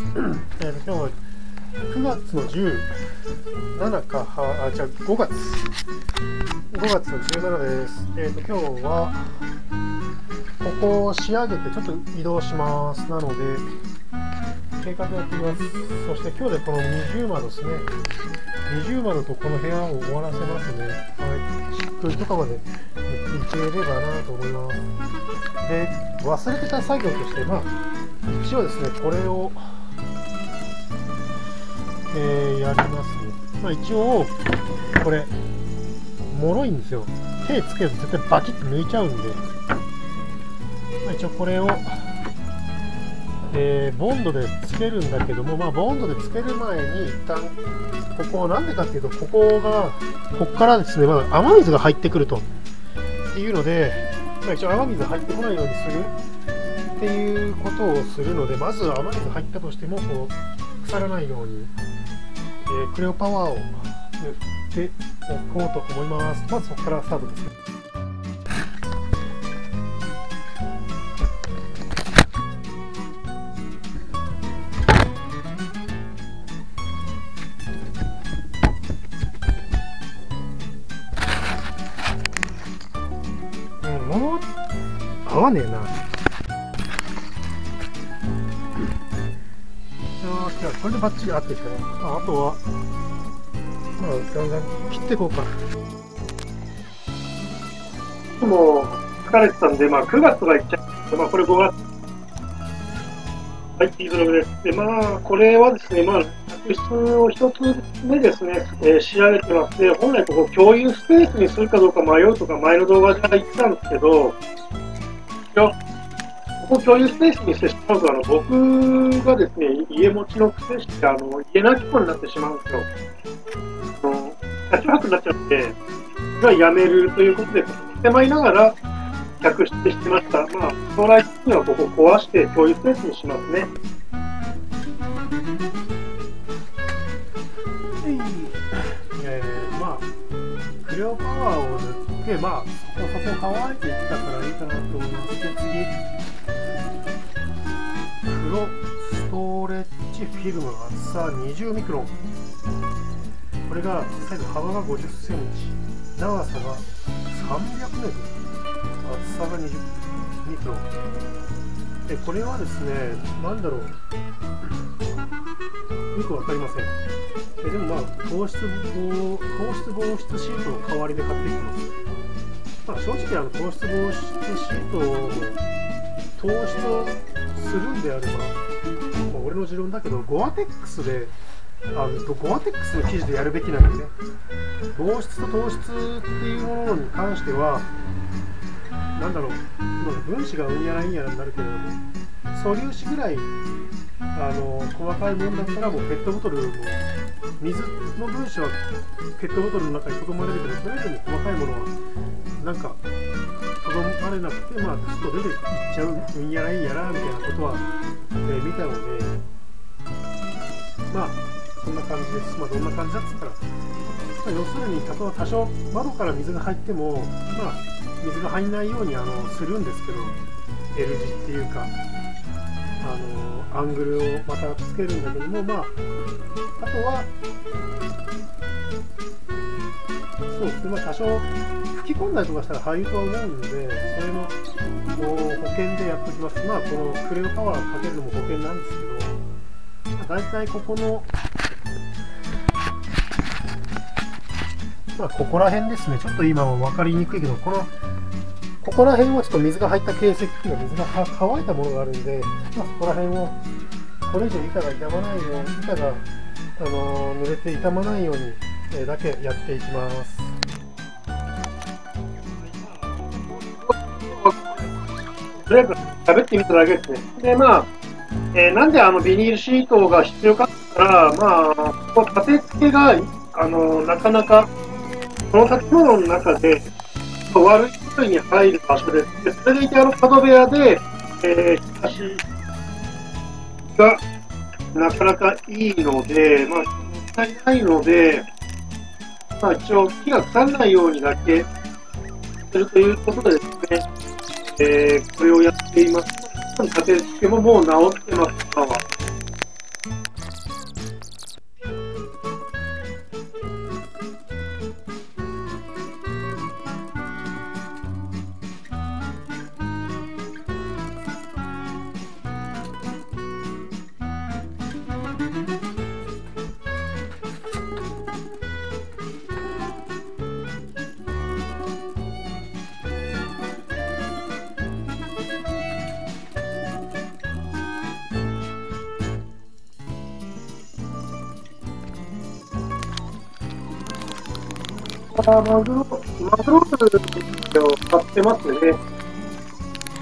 えー、今日は9月の17か、あ、じゃあ5月。5月の17です。えっ、ー、と、今日は、ここを仕上げてちょっと移動します。なので、計画やっています。そして今日でこの二重窓ですね。二重窓とこの部屋を終わらせますね。はい。しっくりとかまでいければなと思います。で、忘れてた作業として、まあ、一応ですね、これを、えー、やりますね。まあ一応、これ、脆いんですよ。手つけると絶対バキッと抜いちゃうんで、まあ、一応これを、えー、ボンドでつけるんだけども、まあ、ボンドでつける前に一旦ここなんでかっていうとここがここからですね、まだ雨水が入ってくるとっていうので、まあ、一応雨水入ってこないようにするっていうことをするのでまず雨水入ったとしてもこう腐らないように、えー、クレオパワーを塗っておこうと思いますまずそこからスタートですね合わねえな。これでバッチリ合ってきたね。ああとは、まあ、ガンガン切っていこうか。もう疲れてたんで、まあ、9月とかいっちゃう。まあ、これ5月。はい、T ブログです。で、まあ、これはですね、まあ、客室を一つ目ですね、えー、仕上げてます。で、本来ここ共有スペースにするかどうか迷うとか前の動画で言ってたんですけど、ここ共有スペースにしてしまうと、あの僕がですね、家持ちの癖して、あの家なき子になってしまうんですよ。あの車中泊になっちゃって、がやめるということで、狭いながら客室してました。まあ、将来的にはここ壊して共有スペースにしますね。えー、まあ、クレオパワーを塗って、まあ、そこそこ乾いていったからいいかなと思います。で、次、黒ストレッチフィルム厚さ20ミクロン。これがサイズ幅が50センチ、長さが300メートル、厚さが20ミクロン。で、これはですね、なんだろう、よくわかりません。えでもまあ糖質防糖質防湿シートの代わりで買ってきてます、まあ、正直あの糖質防湿シートを糖質するんであれば、まあ、俺の持論だけどゴアテックスであのゴアテックスの生地でやるべきなんでね。防湿と糖質っていうものに関してはなんだろう分子がうんやらいんやらになるけれども素粒子ぐらいあの細かいもんだったらもうペットボトルも水の分子はペットボトルの中にとどまれるけどそれよりも細かいものはなんかとどまれなくてまあずっと出ていっちゃううんやらいんやらみたいなことは、えー、見たのでまあそんな感じですまあどんな感じだっつったら、まあ、要するに多少窓から水が入ってもまあ水が入んないようにあのするんですけど L 字っていうかあのアングルをまたつけるんだけどもまああとはそうでまあ多少吹き込んだりとかしたら入るとは思うんでそれもこう保険でやっておきますまあこのクレオパワーをかけるのも保険なんですけど、まあ、大体ここのまあここら辺ですねちょっと今は分かりにくいけどこのここら辺はちょっと水が入った形跡っていうか水が乾いたものがあるんで、まあ、そこら辺をこれ以上板が傷まないように板が、あのー、濡れて傷まないように、だけやっていきます。とりあえず喋ってみただけですね。で、まあ、えー、なんであのビニールシートが必要かって言ったら、まあ、この立て付けが、あのなかなか、この建物の中で、悪い人に入る場所です。でそれでいて、あの角部屋で、えー、日差しがなかなかいいので、まあ、足りないので、まあ、一応、木が腐らないようにだけするということでですね、えー、これをやっています。立て付けももう治ってます、今は。マグロ、マグロを買ってますね。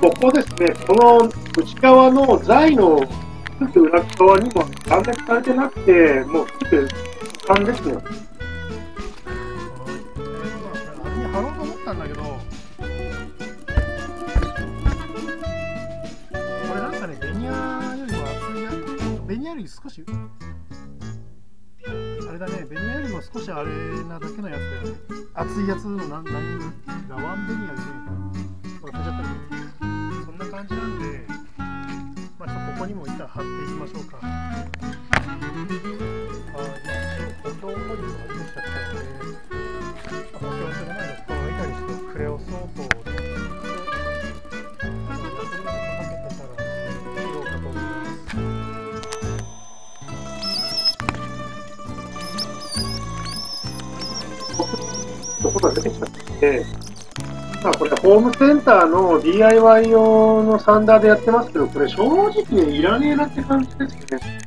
ここですね、この内側の材のすぐ裏側にも断熱されてなくて、もうすぐ完ですね。味に貼ろうと思ったんだけど、これなんかね、ベニヤよりも厚いやベニヤより少し、れだね、ベニヤよりも少しあれなだけのやつだよね。熱いやつのなん、なん、ラワンベニヤでね、これちゃったけど、そんな感じなんで、まあ、ちょっとここにも板貼っていきましょうか。出てきたので、まあ、これホームセンターの DIY 用のサンダーでやってますけど、これ正直ね、いらねえなって感じですね。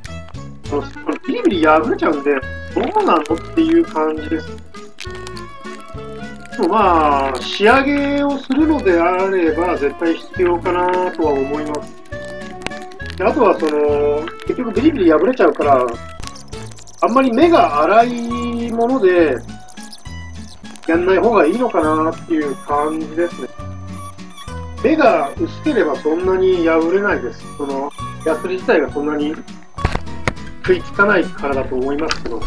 このビリビリ破れちゃうんで、どうなのっていう感じです。でもまあ、仕上げをするのであれば、絶対必要かなとは思います。であとはその、結局ビリビリ破れちゃうから、あんまり目が粗いもので、やんない方がいいのかなっていう感じですね。目が薄ければそんなに破れないです。その、ヤスリ自体がそんなに食いつかないからだと思いますけど。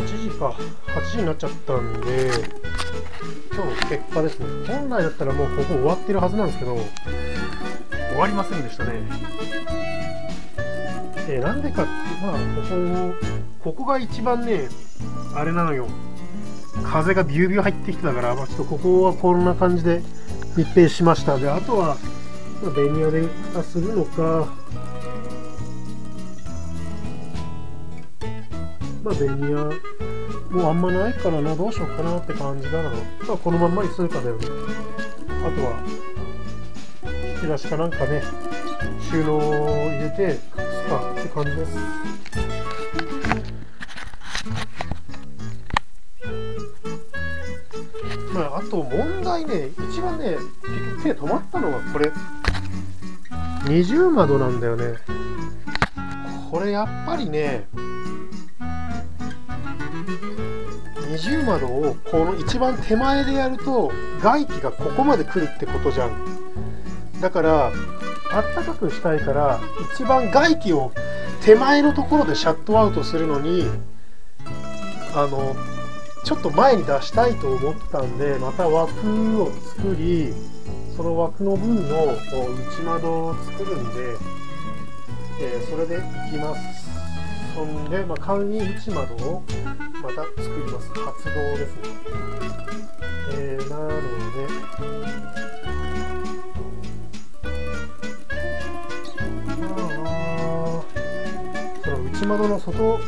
8時か。8時になっちゃったんで、今日の結果ですね。本来だったらもうここ終わってるはずなんですけど、終わりませんでしたね。えーなんでかって、まあ、ここ、ここが一番ね、あれなのよ。風がビュービュー入ってきてたから、まあ、ちょっとここはこんな感じで密閉しました。で、あとは、まあ、ベニヤで蓋するのか、まあ、ベニヤ、もうあんまないからな、どうしようかなって感じだな。まあ、このまんまにするかだよね。あとは、引き出しかなんかね、収納を入れて隠すかって感じです。まあ、あと問題ね、一番ね、結局手止まったのはこれ、二重窓なんだよね。これやっぱりね、二重窓をこの一番手前でやると外気がここまで来るってことじゃん。だから、あったかくしたいから、一番外気を手前のところでシャットアウトするのに、あの、ちょっと前に出したいと思ったんで、また枠を作り、その枠の分の内窓を作るんで、えーそれでいきます。そんで、まあ、簡易内窓をまた作ります。発動ですね。えーなので、まあ、その内窓の外取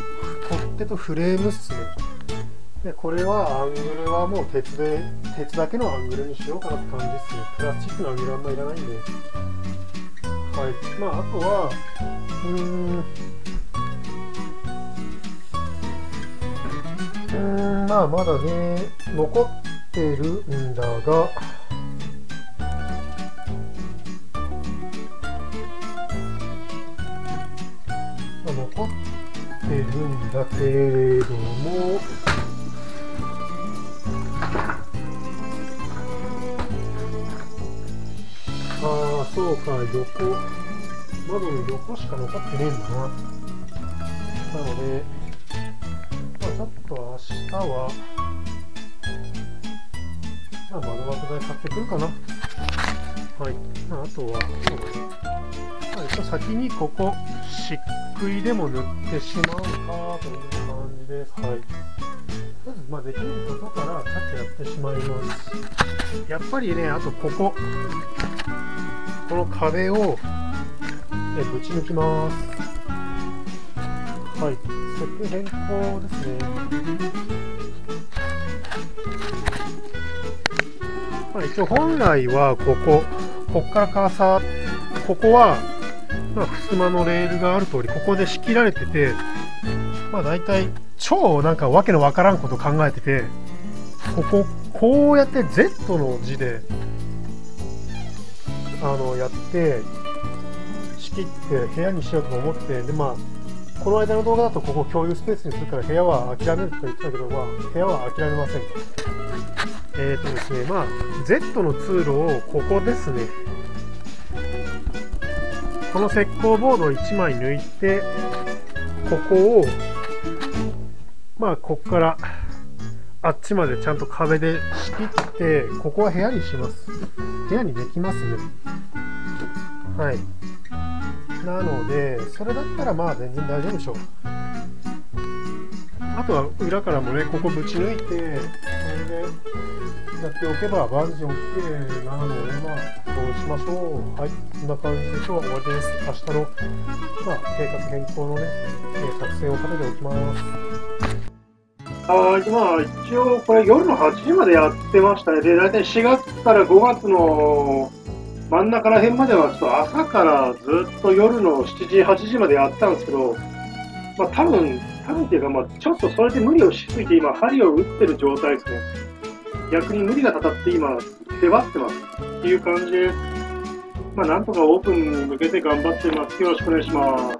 っ手とフレームっすね。でこれはアングルはもう鉄で鉄だけのアングルにしようかなって感じですねプラスチックのアングルあんまいらないんではいまああとはうーんまあまだね残ってるんだが。残ってるんだけれども。ああそうか横窓の横しか残ってねえんだな。なので、まあ、ちょっと明日はまあ窓枠材買ってくるかな。はい。まああとはそうだね。まあ一応先にここ漆喰でも塗ってしまうかという感じです。はい。とりあえずまあできることからさっきやってしまいます。やっぱりねあとここ。この壁をえぶち抜きます。はい。変更ですねまあ一応本来はこここっからカーサーここはまあ襖のレールがある通りここで仕切られててまあ大体超なんかわけのわからんこと考えててこここうやって Z の字であのやって仕切って部屋にしようと思ってでまあこの間の動画だとここ共有スペースにするから部屋は諦めると言ってたけど、まあ、部屋は諦めませんえーとですねまあ Z の通路をここですね。この石膏ボードを1枚抜いてここをまあここからあっちまでちゃんと壁で仕切ってここは部屋にします。部屋にできますね。はい。なのでそれだったらまあ全然大丈夫でしょう。あとは裏からもねここぶち抜いてそれでやっておけばバージョン綺麗なのでまあそうしましょう。はい。こんな感じで今日は終わりです。明日のまあ計画変更のねえー作成を立てておきます。はい、まあ一応これ夜の8時までやってましたね。で、大体4月から5月の真ん中ら辺まではちょっと朝からずっと夜の7時、8時までやったんですけど、まあ多分、多分っていうかまあちょっとそれで無理をしすぎて今針を打ってる状態ですね。逆に無理がたたって今、迫ってます。っていう感じで、まあなんとかオープンに向けて頑張っています。よろしくお願いします。